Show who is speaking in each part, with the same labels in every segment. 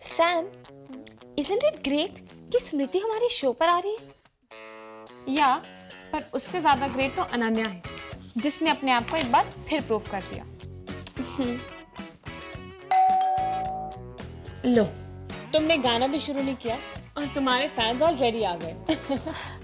Speaker 1: Sam isn't it great कि स्मृति हमारे show पर आ रही है?
Speaker 2: या पर उससे ज़्यादा ग्रेट तो अनन्या है जिसने अपने आप को एक बार फिर प्रूव कर दिया। लो तुमने गाना भी शुरू नहीं किया और तुम्हारे फैंस ऑलरेडी आ गए।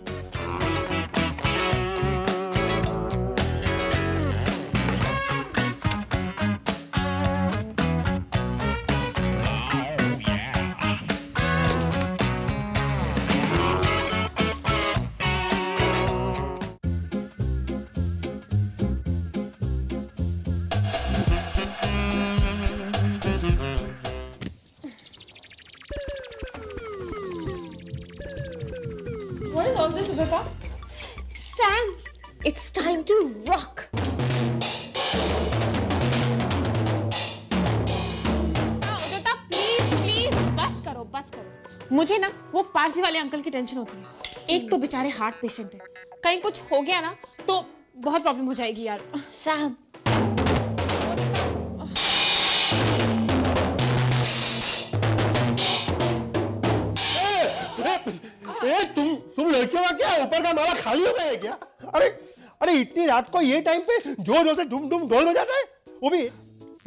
Speaker 2: पारसी वाले अंकल की टेंशन होती है। एक तो बेचारे हार्ट पेशेंट है। कहीं कुछ हो गया ना तो बहुत प्रॉब्लम हो जाएगी यार।
Speaker 3: ए, तुम तुम लड़कियों का क्या ऊपर का माला खाली हो गया है क्या? अरे अरे इतनी रात को ये टाइम पे ज़ोर ज़ोर से डुम डुम ढोल बजाता है वो भी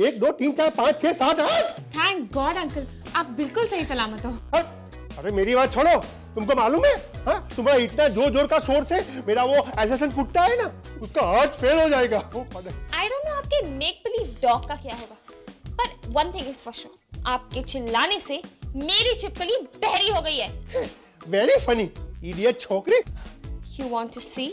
Speaker 3: एक दो तीन चार पाँच छह सात आठ?
Speaker 2: थैंक गॉड अंकल आप बिल्कुल सही सलामत हो।
Speaker 3: अरे मेरी बात छोड़ो। तुमको मालूम है? हा? तुम्हारा इतना ज़ोर ज़ोर का शोर से मेरा वो एसेसन कुत्ता है ना उसका हार्ट फेल हो जाएगा।
Speaker 1: आई डोंट नो आपके मेक बिलीव डॉग का क्या होगा पर one thing is for sure आपके चिल्लाने से मेरी छिपकली बहरी हो गई है।
Speaker 3: वेरी फनी इडियट छोकरी।
Speaker 1: You want to see?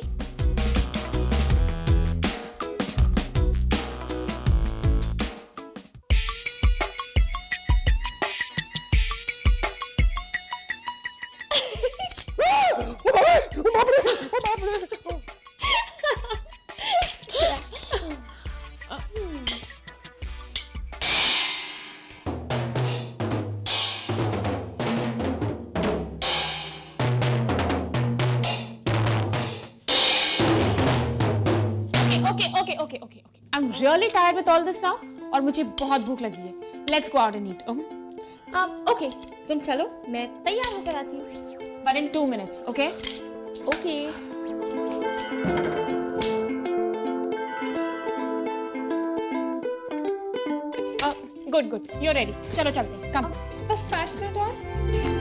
Speaker 2: Really tired with all this now और मुझे बहुत भूख लगी है। Let's go out and
Speaker 1: eat okay, तुम चलो मैं तैयार होकर आती हूँ।
Speaker 2: But in two minutes okay
Speaker 1: Okay.
Speaker 2: Good good you ready चलो चलते हैं। कम
Speaker 1: बस पाँच मिनट और।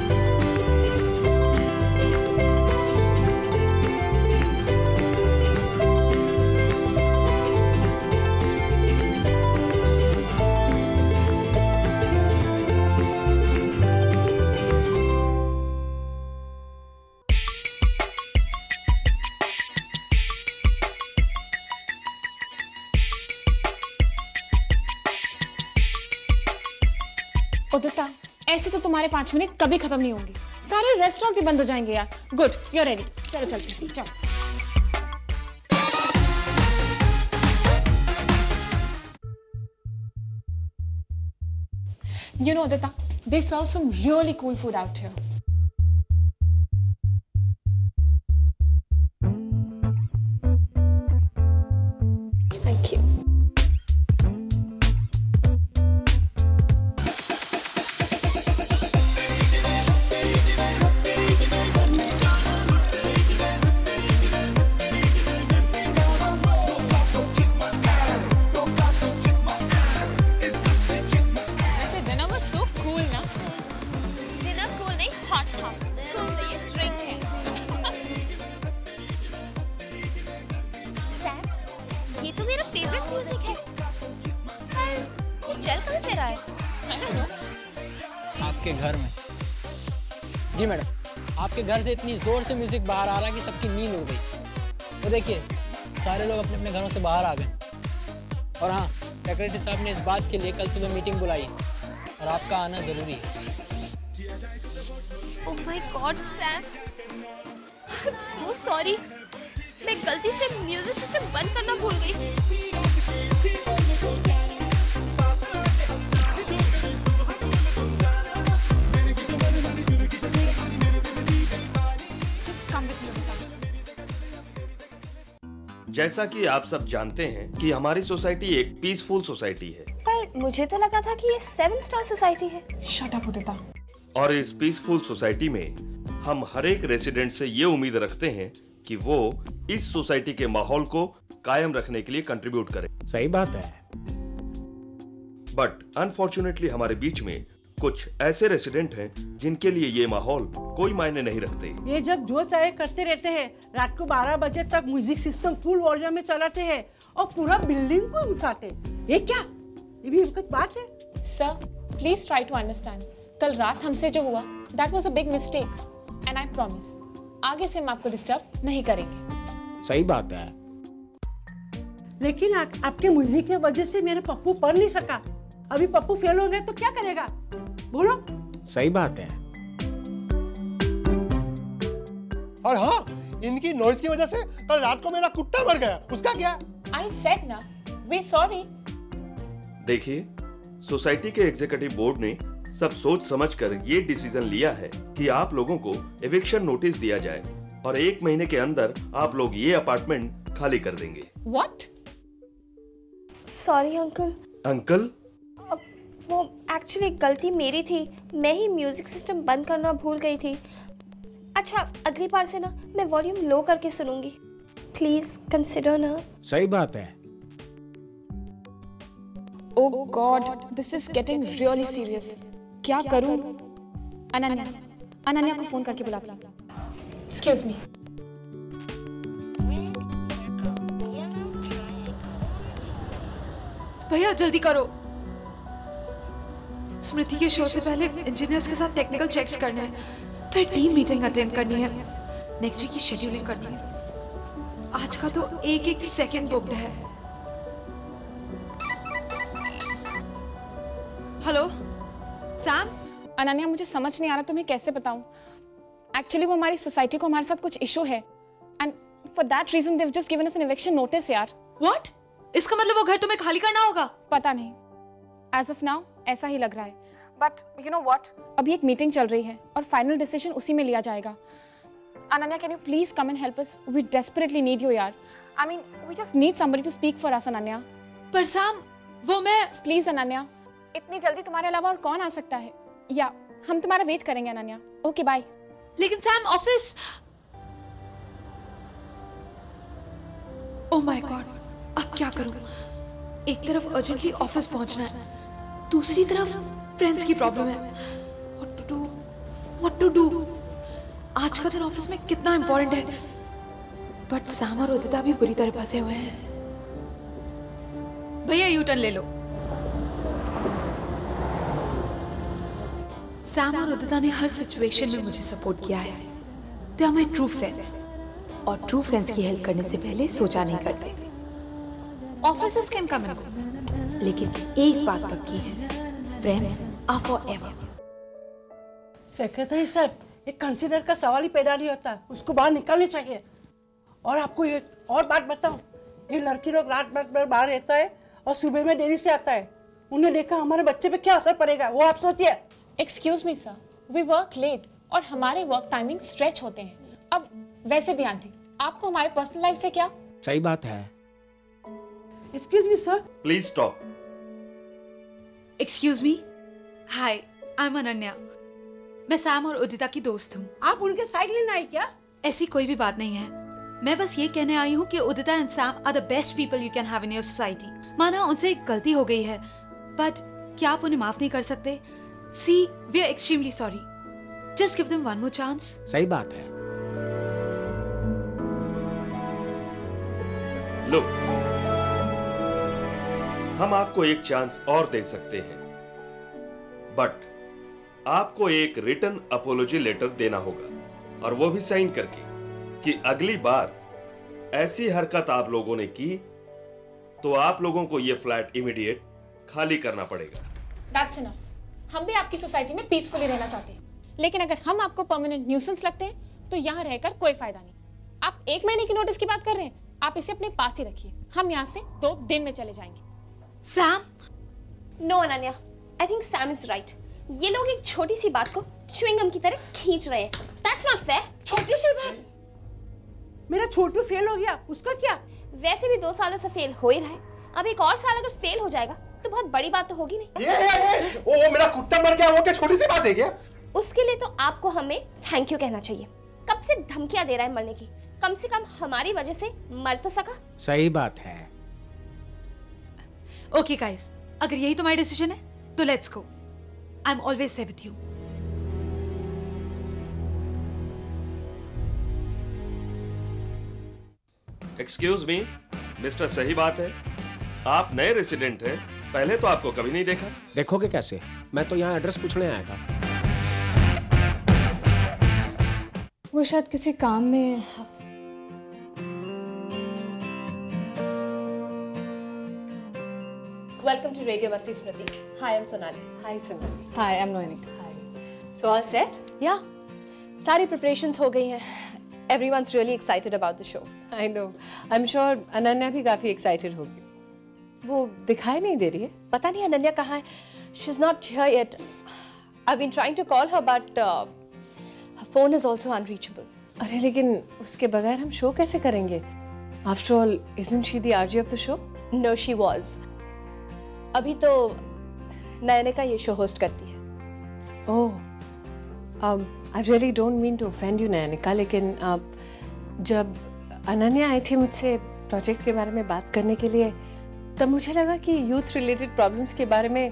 Speaker 2: पाँच मिनट कभी खत्म नहीं होंगे सारे रेस्टोरेंट ही बंद हो जाएँगे यार गुड यूर रेडी चलो चलते चलो You know, Adita, they serve some really cool food out here.
Speaker 1: Music है। पर ये चल कहाँ से रहा है.
Speaker 4: आपके घर में। जी मैडम। आपके घर से इतनी ज़ोर से म्यूज़िक बाहर आ रहा है कि सबकी नींद उड़ गई। तो देखिए सारे लोग अपने अपने घरों से बाहर आ गए। और हाँ सेक्रेटरी साहब ने इस बात के लिए कल सुबह मीटिंग बुलाई। और आपका आना ज़रूरी है।
Speaker 1: Oh my God, Sam. I'm so sorry. मैं गलती से म्यूज़िक सिस्टम
Speaker 5: जैसा कि आप सब जानते हैं कि हमारी सोसाइटी एक पीसफुल सोसाइटी है।
Speaker 1: पर मुझे तो लगा था कि ये सेवन स्टार सोसाइटी है।
Speaker 2: Shut up Udita.
Speaker 5: और इस पीसफुल सोसाइटी में हम हर एक रेसिडेंट से ये उम्मीद रखते हैं कि वो इस सोसाइटी के माहौल को कायम रखने के लिए कंट्रीब्यूट करे।
Speaker 6: सही बात है।
Speaker 5: बट अनफॉर्चुनेटली हमारे बीच में कुछ ऐसे रेसिडेंट हैं जिनके लिए ये माहौल कोई मायने नहीं रखते।
Speaker 7: ये जब जो चाहे करते रहते हैं। रात को 12 बजे तक म्यूज़िक सिस्टम फुल वॉल्यूम में चलाते हैं और पूरा बिल्डिंग को उठाते ये क्या? ये भी एक बात है?
Speaker 2: Sir please try to understand कल रात हमसे जो हुआ that was a big mistake and I promise आगे से हम आपको डिस्टर्ब नहीं करेंगे।
Speaker 6: सही बात है।
Speaker 7: लेकिन आ, आपके म्यूज़िक की वजह से मेरा पप्पू पढ़ नहीं सका। अभी पप्पू फेल हो गए तो क्या करेगा? बोलो।
Speaker 6: सही बात है।
Speaker 3: और हाँ इनकी नॉइस की वजह से कल रात को मेरा कुत्ता मर गया। उसका क्या?
Speaker 2: आई सेड ना वी सॉरी
Speaker 5: देखिए सोसाइटी के एग्जीक्यूटिव बोर्ड ने सब सोच समझकर ये डिसीज़न लिया है कि आप लोगों को एविक्शन नोटिस दिया जाए और एक महीने के अंदर आप लोग ये अपार्टमेंट खाली कर देंगे।
Speaker 2: व्हाट
Speaker 1: सॉरी अंकल
Speaker 5: अंकल
Speaker 1: वो एक्चुअली गलती मेरी थी। मैं ही म्यूज़िक सिस्टम बंद करना भूल गई थी। अच्छा अगली बार से ना मैं वॉल्यूम लो करके सुनूँगी। प्लीज़ कंसिडर ना।
Speaker 6: सही बात है।
Speaker 2: ओ god this is getting really serious क्या करूँ? अनन्या अनन्या को फ़ोन करके बुलाती हूँ। एक्सक्यूज मी
Speaker 8: भैया जल्दी करो। स्मृति के शो से पहले इंजीनियर्स के साथ टेक्निकल चेक्स करने हैं। फिर टीम मीटिंग अटेंड करनी है। नेक्स्ट वीक की शेड्यूलिंग करनी है। आज का तो एक एक सेकंड बुक्ड है। हेलो सैम
Speaker 2: अनन्या मुझे समझ नहीं आ रहा तुम्हें कैसे बताऊँ? एक्चुअली वो हमारी सोसाइटी को हमारे साथ कुछ इशू है। And for that reason they've just given us an eviction notice यार।
Speaker 8: व्हाट इसका मतलब वो घर तुम्हें खाली करना होगा?
Speaker 2: पता नहीं। एज ऑफ़ नाउ ऐसा ही लग रहा है। बट यू नो व्हाट अभी एक मीटिंग चल रही है और फाइनल डिसीज़न उसी में लिया जाएगा। Ananya can you please come and help us we desperately need you यार। I mean we just need somebody to speak for us Ananya
Speaker 8: पर सैम वो मैं
Speaker 2: प्लीज़ अनन्या इतनी जल्दी तुम्हारे अलावा और कौन आ सकता है? या हम तुम्हारा वेट करेंगे अनन्या ओके बाय
Speaker 8: लेकिन Sam office oh my God अब क्या करूँ? एक तरफ़ अर्जेंटली ऑफ़िस पहुँचना है। दूसरी तरफ़ फ्रेंड्स की प्रॉब्लम है। What to do what to do आज का दिन ऑफ़िस में कितना इंपॉर्टेंट है। बट सैम और उदिता भी बुरी तरह फंसे हुए हैं। भैया यू टर्न ले लो। सैम और उदिता ने हर सिचुएशन में मुझे सपोर्ट किया है। They are my true friends और ट्रू फ्रेंड्स की हेल्प करने से पहले सोचा नहीं करते। ऑफ़िस कैन कम गो लेकिन एक बात पक्की है friends are forever
Speaker 7: secretary साहब एक कंसीडर का सवाल ही पैदा नहीं होता। उसको बाहर निकालनी चाहिए। और आपको ये और बात बताऊँ ये लड़की लोग रात रात भर बाहर रहता है और सुबह में देरी से आता है। उन्हें देखा हमारे बच्चे पे क्या असर पड़ेगा वो आप सोचिए।
Speaker 2: Excuse me sir we work late और हमारे वर्क टाइमिंग स्ट्रेच होते हैं। अब वैसे भी आंटी आपको हमारे पर्सनल लाइफ से क्या?
Speaker 6: सही बात है।
Speaker 7: Excuse me sir
Speaker 5: please stop
Speaker 8: excuse me hi I am Ananya मैं सैम और उदिता की दोस्त हूँ।
Speaker 7: आप उनके साइड लेना है क्या?
Speaker 8: ऐसी कोई भी बात नहीं है। मैं बस ये कहने आई हूँ कि Udita and Sam are the best people you can have in your society माना उनसे एक गलती हो गई है। बट क्या आप उन्हें माफ़ नहीं कर सकते? See we are extremely sorry just give them one more chance
Speaker 6: सही बात है।
Speaker 5: हम आपको एक चांस और दे सकते हैं। बट आपको एक रिटर्न अपोलॉजी लेटर देना होगा, और वो भी साइन करके, कि अगली बार ऐसी हरकत आप लोगों ने की तो आप लोगों को ये फ्लैट इमीडिएट खाली करना पड़ेगा।
Speaker 2: दैट्स इनफ हम भी आपकी सोसाइटी में पीसफुली रहना चाहते हैं। लेकिन अगर हम आपको परमानेंट न्यूसेंस लगते हैं तो यहाँ रहकर कोई फ़ायदा नहीं। आप एक महीने की नोटिस की बात कर रहे हैं, आप इसे अपने पास ही रखिए। हम यहाँ से दो दिन में चले जाएँगे।
Speaker 8: Sam
Speaker 1: no Ananya I think Sam is right ये लोग एक छोटी सी बात को च्युइंगम की तरह खींच रहे हैं। दैट्स नॉट फेयर
Speaker 7: छोटी सी बात? मेरा छोटू फेल हो गया उसका क्या?
Speaker 1: वैसे भी दो सालों से फेल हो ही रहा है। अब एक और साल अगर फेल हो जाएगा तो बहुत बड़ी बात तो होगी नहीं।
Speaker 3: ये ये ये ओ ओ, मेरा कुत्ता मर गया वो क्या छोटी सी बात है क्या?
Speaker 1: उसके लिए तो आपको हमें थैंक यू कहना चाहिए। कब से धमकियाँ दे रहा है मरने की? कम से कम हमारी वजह से मर तो सका।
Speaker 6: सही बात है।
Speaker 8: ओके गाइस अगर यही तुम्हारा डिसीज़न है तो let's go I am always say with you
Speaker 5: excuse me mister सही बात है। आप नए रेसिडेंट हैं पहले तो आपको कभी नहीं देखा।
Speaker 6: देखोगे कैसे? मैं तो यहाँ एड्रेस पूछने आया था।
Speaker 2: वो शायद किसी काम में
Speaker 9: Welcome to Radio Masti Smriti. Hi, I'm Sonali.
Speaker 10: Hi.
Speaker 2: Hi I am नोएनी
Speaker 10: Hi. So all set?
Speaker 9: Yeah, सारी preparations हो गई हैं. Everyone's really excited about the show.
Speaker 10: I know. I'm sure Ananya भी काफ़ी excited होगी. वो दिखाई नहीं दे रही है.
Speaker 9: पता नहीं अनन्या कहाँ है? She's not here yet. I've been trying to call her, but uh, her phone is also unreachable.
Speaker 10: अरे लेकिन उसके बगैर हम शो कैसे करेंगे? After all, isn't she the RJ of the show?
Speaker 9: No, she was. अभी तो नयने का ये शो होस्ट करती है.
Speaker 10: ओह I really don't mean to offend you, Nayanika, लेकिन uh, जब अनन्या आई थी मुझसे प्रोजेक्ट के बारे में बात करने के लिए तब मुझे लगा कि यूथ रिलेटेड प्रॉब्लम्स के बारे में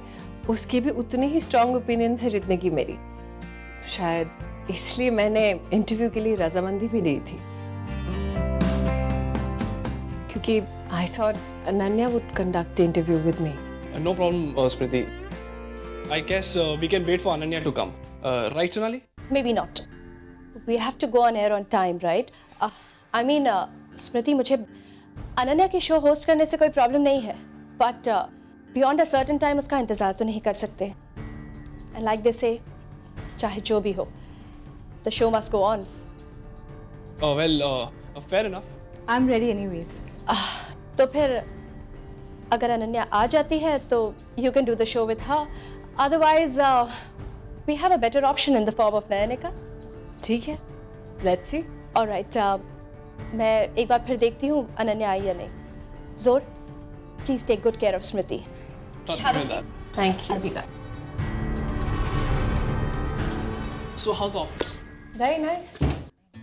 Speaker 10: उसकी भी उतनी ही स्ट्रॉन्ग ओपिनियंस है जितने की मेरी। शायद इसलिए मैंने इंटरव्यू के लिए रजामंदी भी दी थी। क्योंकि I thought Ananya would conduct the interview with
Speaker 11: me no problem, uh, Smriti. I guess uh, we can wait for Ananya to come. Uh, right, Sonali?
Speaker 9: Maybe not. We have to go on air on time, right? Uh, I mean, uh, Smriti मुझे अनन्या के show host करने से कोई problem नहीं है but beyond a certain time उसका इंतज़ार तो नहीं कर सकते एंड लाइक दे से चाहे जो भी हो the show must go on
Speaker 11: Uh, well, uh, uh, fair enough.
Speaker 2: I am ready anyways
Speaker 9: तो फिर अगर अनन्या आ जाती है तो you can do the show with her otherwise we have a better option in the form of Nayanika
Speaker 10: ठीक है let's see
Speaker 9: alright मैं एक बार फिर देखती हूँ अनन्या आई या नहीं. ज़ोर please take
Speaker 11: good care of Smriti.
Speaker 10: Thank you
Speaker 11: So, how's the office?
Speaker 9: Very nice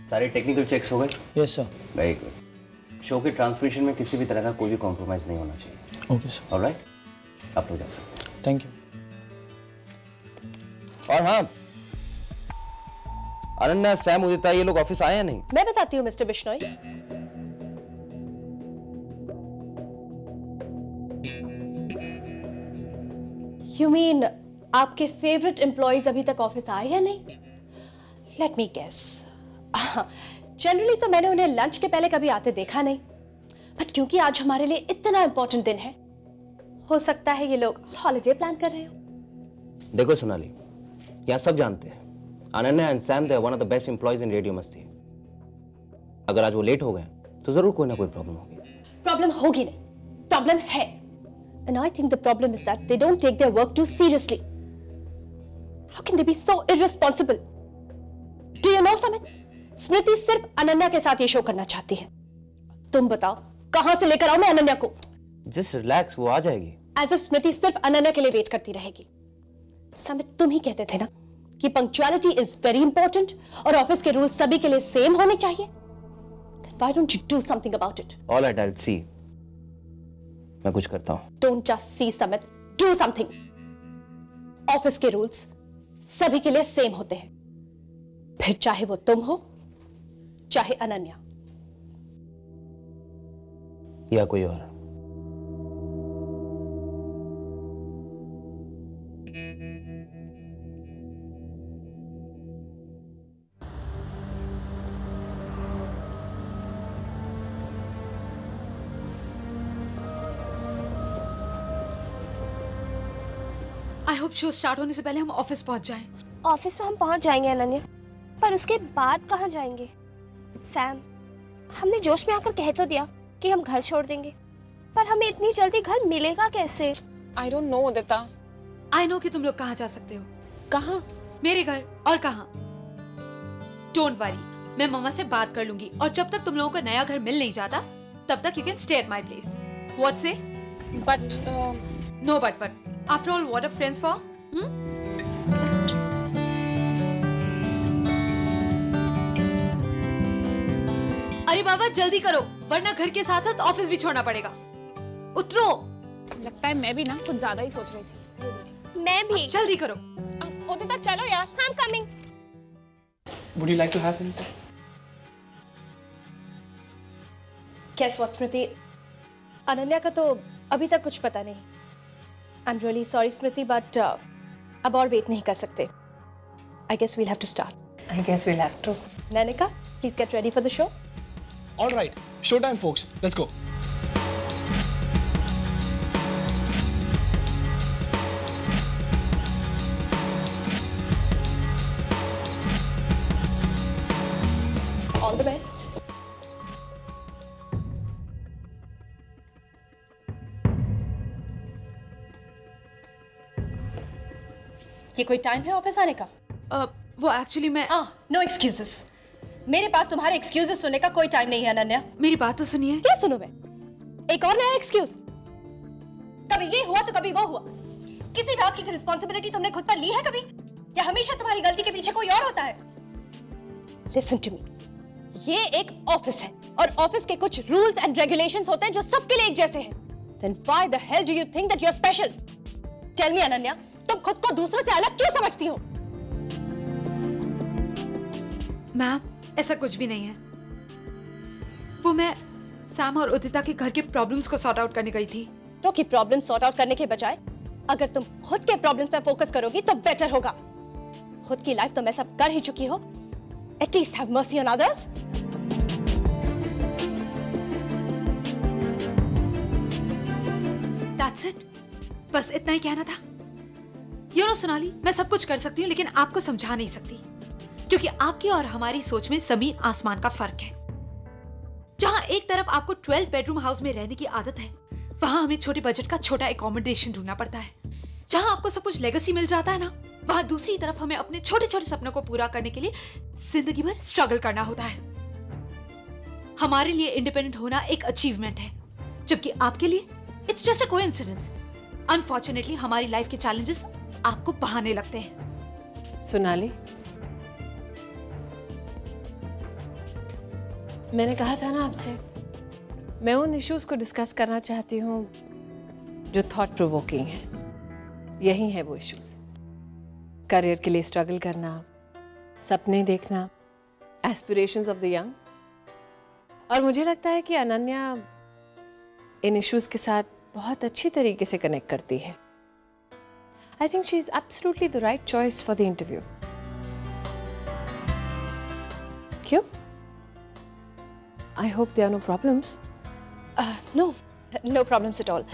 Speaker 12: सारे टेक्निकल चेक्स हो गए?
Speaker 4: Yes sir
Speaker 12: very good show के ट्रांसमिशन में किसी भी तरह का कोई भी कॉम्प्रोमाइज़ नहीं होना चाहिए।
Speaker 4: ओके सर
Speaker 12: ऑलराइट आप लोग जा सकते हैं
Speaker 4: थैंक यू और हाँ अनन्या सैम उदिता ये लोग ऑफ़िस आए या नहीं?
Speaker 9: मैं बताती हूँ मिस्टर बिश्नोई। यू मीन आपके फेवरेट एम्प्लॉयज़ अभी तक ऑफ़िस आए या नहीं? लेट मी गेस जनरली तो मैंने उन्हें लंच के पहले कभी आते देखा नहीं। बट क्योंकि आज हमारे लिए इतना इंपॉर्टेंट दिन है हो सकता है ये लोग हॉलिडे प्लान कर रहे हो।
Speaker 12: देखो सोनाली यहाँ सब जानते हैं। Ananya and Sam they one of the best employees in Radio Masti अगर आज वो लेट हो गए तो ज़रूर कोई ना कोई प्रॉब्लम होगी।
Speaker 9: प्रॉब्लम होगी नहीं। प्रॉब्लम है। And I think the problem is that they don't take their work too seriously how can they be so irresponsible do you know Samit Smriti सिर्फ़ अनन्या के साथ ये शो करना चाहती है। तुम बताओ कहाँ से लेकर आऊँ मैं अनन्या को?
Speaker 12: जस्ट रिलैक्स वो आ जाएगी।
Speaker 9: एज इफ़ स्मृति सिर्फ़ अनन्या के लिए वेट करती रहेगी। समित तुम ही कहते थे ना कि पंक्चुअलिटी इज़ वेरी इंपॉर्टेंट और ऑफ़िस के रूल्स सभी के लिए सेम होने चाहिए। Why don't you do something about it?
Speaker 12: All I see मैं कुछ करता हूँ।
Speaker 9: Don't just see Samit. Do something. Office के रूल्स सभी के लिए सेम होते हैं। फिर चाहे वो तुम हो चाहे अनन्या।
Speaker 12: या कोई और?
Speaker 8: आई होप शो स्टार्ट होने से पहले हम ऑफ़िस पहुँच जाएँ।
Speaker 1: ऑफ़िस तो हम पहुँच जाएँगे अनन्या। पर उसके बाद कहाँ जाएँगे? सैम हमने जोश में आकर कह तो दिया। कि हम घर छोड़ देंगे। पर हमें इतनी जल्दी घर मिलेगा कैसे?
Speaker 2: I don't know Udita
Speaker 8: I know कि तुम लोग कहाँ जा सकते हो।
Speaker 2: कहाँ?
Speaker 8: मेरे घर और कहाँ? डोंट वरी मैं मम्मा से बात कर लूँगी और जब तक तुम लोगों को नया घर मिल नहीं जाता तब तक you can stay at my place what say
Speaker 2: but
Speaker 8: No, but but after all, what are friends for? अरे बाबा जल्दी करो वरना घर के साथ साथ ऑफ़िस भी छोड़ना पड़ेगा। उतरो।
Speaker 2: लगता है मैं भी ना कुछ ज़्यादा ही सोच रही थी।
Speaker 1: मैं भी।
Speaker 8: जल्दी करो।
Speaker 2: उदिता चलो यार।
Speaker 1: I am coming
Speaker 11: Would you like to have anything?
Speaker 9: Guess what, Smriti Ananya का तो अभी तक कुछ पता नहीं। I am really sorry Smriti but अब और वेट नहीं कर सकते। I guess we'll have to start
Speaker 10: I guess we'll have to
Speaker 9: Nayanika please get ready for the show
Speaker 11: All right. Showtime, folks. Let's go.
Speaker 9: All the best ये कोई time है office आने का
Speaker 8: uh, वो actually मैं
Speaker 9: no excuses मेरे पास तुम्हारे excuses सुनने का कोई टाइम नहीं है अनन्या।
Speaker 8: मेरी बात तो सुनिए।
Speaker 9: क्या सुनो मैं? एक और नया एक्सक्यूज कभी ये हुआ तो कभी वो हुआ। किसी बात की रिस्पॉन्सिबिलिटी तुमने खुद पर ली है कभी? या हमेशा तुम्हारी गलती के पीछे कोई और होता है? लिसन टू मी ये एक ऑफ़िस है और ऑफ़िस के कुछ रूल्स एंड रेगुलेशंस होते हैं जो सबके लिए एक जैसे हैं। Then why the hell do you think that you are special tell me Ananya तुम खुद को दूसरों से अलग क्यों समझती हो?
Speaker 8: मैम ऐसा कुछ भी नहीं है। वो मैं सैम और उदिता के घर के प्रॉब्लम्स को सॉर्ट आउट करने गई थी।
Speaker 9: तो की प्रॉब्लम सॉर्ट आउट करने के बजाय अगर तुम खुद के प्रॉब्लम्स पे फोकस करोगी तो बेटर होगा। खुद की लाइफ तो मैं सब कर ही चुकी हो। At least have mercy on
Speaker 8: others that's it बस इतना ही कहना था। यू नो सोनाली मैं सब कुछ कर सकती हूँ लेकिन आपको समझा नहीं सकती। क्योंकि आपकी और हमारी सोच में ज़मीन आसमान का फ़र्क है। जहाँ एक तरफ़ आपको 12 बेडरूम हाउस में रहने की आदत है, वहाँ हमें छोटे बजट का छोटा एकोमोडेशन ढूंढना पड़ता है। जहाँ आपको सब कुछ लेगेसी मिल जाता है ना, वहाँ दूसरी तरफ़ हमें अपने छोटे छोटे सपनों को पूरा करने के लिए ज़िंदगी भर स्ट्रगल करना होता है। हमारे लिए इंडिपेंडेंट होना एक अचीवमेंट है, जबकि आपके लिए it's just a coincidence unfortunately हमारी लाइफ के चैलेंजेस आपको बहाने लगते हैं।
Speaker 10: सोनाली? मैंने कहा था ना आपसे, मैं उन इश्यूज़ को डिस्कस करना चाहती हूँ जो थॉट प्रोवोकिंग है। यही है वो इश्यूज़ करियर के लिए स्ट्रगल करना, सपने देखना एस्पिरेशंस ऑफ़ द यंग और मुझे लगता है कि अनन्या इन इश्यूज़ के साथ बहुत अच्छी तरीके से कनेक्ट करती है। I think she is absolutely the right choice for the interview क्यों? I hope there are no problems
Speaker 9: no no problems at all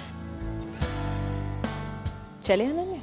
Speaker 10: चले अनन्या